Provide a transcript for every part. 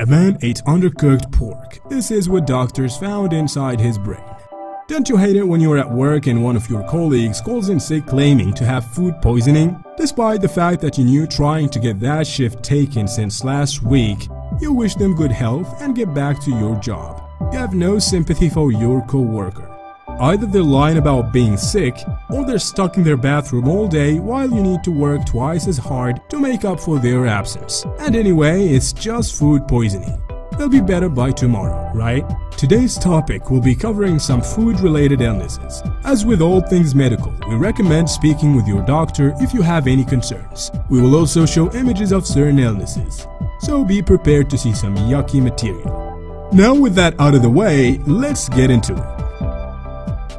A man ate undercooked pork. This is what doctors found inside his brain. Don't you hate it when you're at work and one of your colleagues calls in sick claiming to have food poisoning? Despite the fact that you knew trying to get that shift taken since last week, you wish them good health and get back to your job. You have no sympathy for your co-worker. Either they're lying about being sick, or they're stuck in their bathroom all day while you need to work twice as hard to make up for their absence. And anyway, it's just food poisoning. They'll be better by tomorrow, right? Today's topic will be covering some food related illnesses. As with all things medical, we recommend speaking with your doctor if you have any concerns. We will also show images of certain illnesses, so be prepared to see some yucky material. Now, with that out of the way, let's get into it.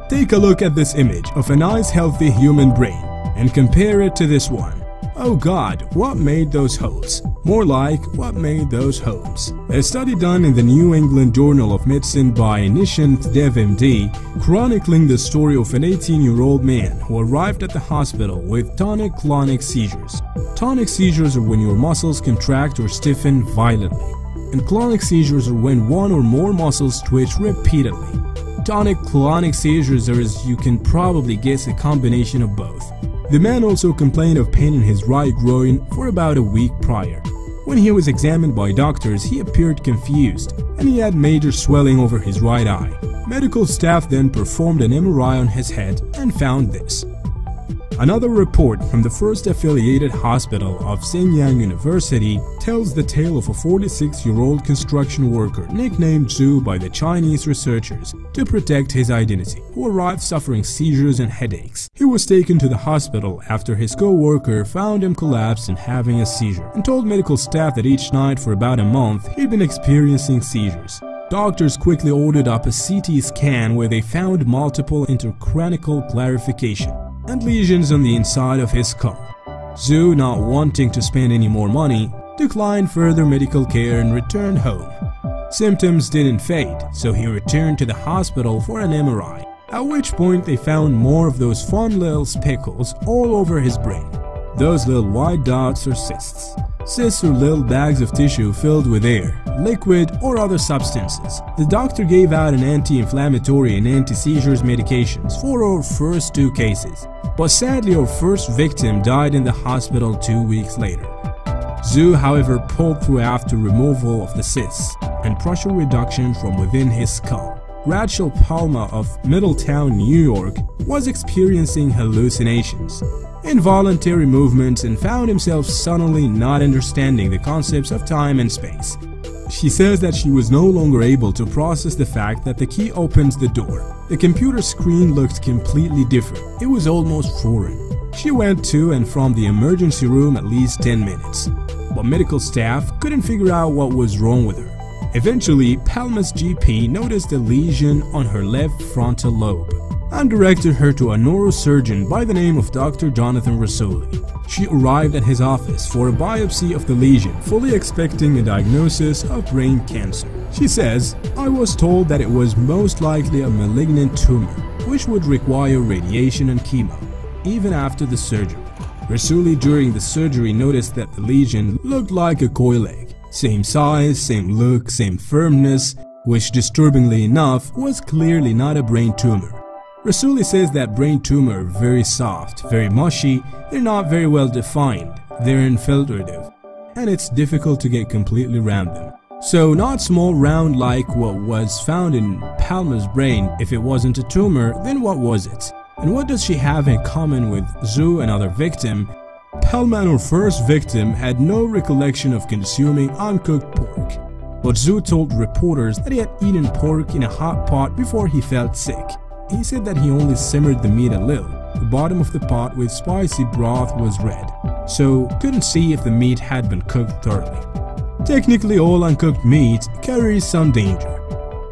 Take a look at this image of a nice healthy human brain and compare it to this one. Oh god, what made those holes? More like, what made those homes? A study done in the New England Journal of Medicine by Nishanth Dev MD, chronicling the story of an 18-year-old man who arrived at the hospital with tonic-clonic seizures. Tonic seizures are when your muscles contract or stiffen violently, and clonic seizures are when one or more muscles twitch repeatedly. Tonic-clonic seizures or as you can probably guess, a combination of both. The man also complained of pain in his right groin for about a week prior. When he was examined by doctors, he appeared confused and he had major swelling over his right eye. Medical staff then performed an MRI on his head and found this. Another report from the first affiliated hospital of Shenyang University tells the tale of a 46-year-old construction worker nicknamed Zhu by the Chinese researchers to protect his identity, who arrived suffering seizures and headaches. He was taken to the hospital after his co-worker found him collapsed and having a seizure, and told medical staff that each night for about a month he'd been experiencing seizures. Doctors quickly ordered up a CT scan where they found multiple intracranial calcification and lesions on the inside of his skull. Zhu, not wanting to spend any more money, declined further medical care and returned home. Symptoms didn't fade, so he returned to the hospital for an MRI, at which point they found more of those fun little speckles all over his brain. Those little white dots are cysts. Cysts are little bags of tissue filled with air, liquid, or other substances. The doctor gave out an anti-inflammatory and anti-seizures medications for our first two cases, but sadly our first victim died in the hospital two weeks later. Zhu, however, pulled through after removal of the cysts and pressure reduction from within his skull. Rachel Palma of Middletown, New York, was experiencing hallucinations, involuntary movements, and found himself suddenly not understanding the concepts of time and space. She says that she was no longer able to process the fact that the key opens the door. The computer screen looked completely different. It was almost foreign. She went to and from the emergency room at least 10 minutes, but medical staff couldn't figure out what was wrong with her. Eventually, Palma's GP noticed a lesion on her left frontal lobe and directed her to a neurosurgeon by the name of Dr. Jonathan Rasouli. She arrived at his office for a biopsy of the lesion, fully expecting a diagnosis of brain cancer. She says, I was told that it was most likely a malignant tumor, which would require radiation and chemo, even after the surgery. Rasouli during the surgery noticed that the lesion looked like a coil egg. Same size, same look, same firmness, which disturbingly enough was clearly not a brain tumor. Rasouli says that brain tumor very soft, very mushy, they're not very well defined, they're infiltrative, and it's difficult to get completely around them. So not small round like what was found in Palma's brain, if it wasn't a tumor, then what was it? And what does she have in common with Zhu, another victim? Palma and her first victim had no recollection of consuming uncooked pork. But Zhu told reporters that he had eaten pork in a hot pot before he felt sick. He said that he only simmered the meat a little. The bottom of the pot with spicy broth was red, so couldn't see if the meat had been cooked thoroughly. Technically, all uncooked meat carries some danger.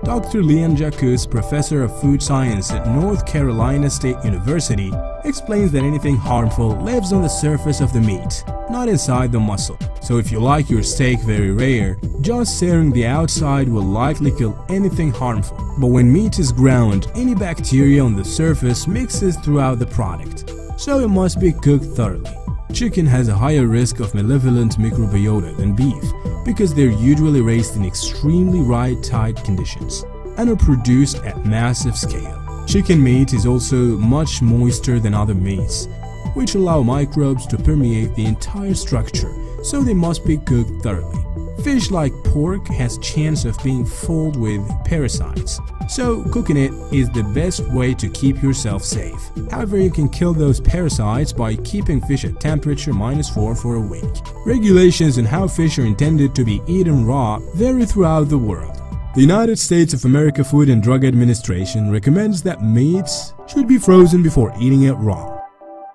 Dr. Lee-Ann Jaykus, professor of food science at North Carolina State University, explains that anything harmful lives on the surface of the meat, not inside the muscle. So if you like your steak very rare, just searing the outside will likely kill anything harmful. But when meat is ground, any bacteria on the surface mixes throughout the product, so it must be cooked thoroughly. Chicken has a higher risk of malevolent microbiota than beef, because they're usually raised in extremely right tight conditions and are produced at massive scale. Chicken meat is also much moister than other meats, which allow microbes to permeate the entire structure, so they must be cooked thoroughly. Fish like pork has chance of being filled with parasites, so cooking it is the best way to keep yourself safe. However, you can kill those parasites by keeping fish at temperature minus 4 for a week. Regulations on how fish are intended to be eaten raw vary throughout the world. The United States of America Food and Drug Administration recommends that meats should be frozen before eating it raw.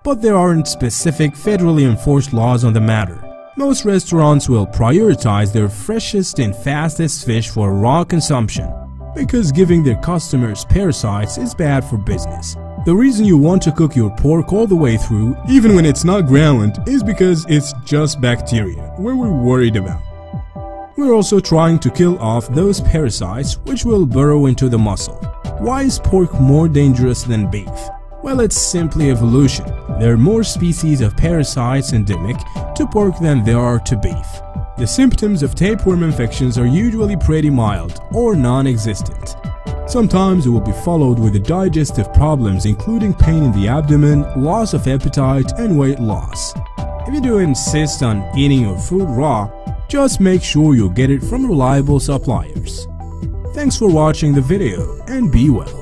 But there aren't specific federally enforced laws on the matter. Most restaurants will prioritize their freshest and fastest fish for raw consumption because giving their customers parasites is bad for business. The reason you want to cook your pork all the way through, even when it's not ground, is because it's just bacteria, where we're worried about. We're also trying to kill off those parasites which will burrow into the muscle. Why is pork more dangerous than beef? Well, it's simply evolution. There are more species of parasites endemic to pork than there are to beef. The symptoms of tapeworm infections are usually pretty mild or non-existent. Sometimes it will be followed with digestive problems including pain in the abdomen, loss of appetite, and weight loss. If you do insist on eating your food raw, just make sure you get it from reliable suppliers. Thanks for watching the video and be well.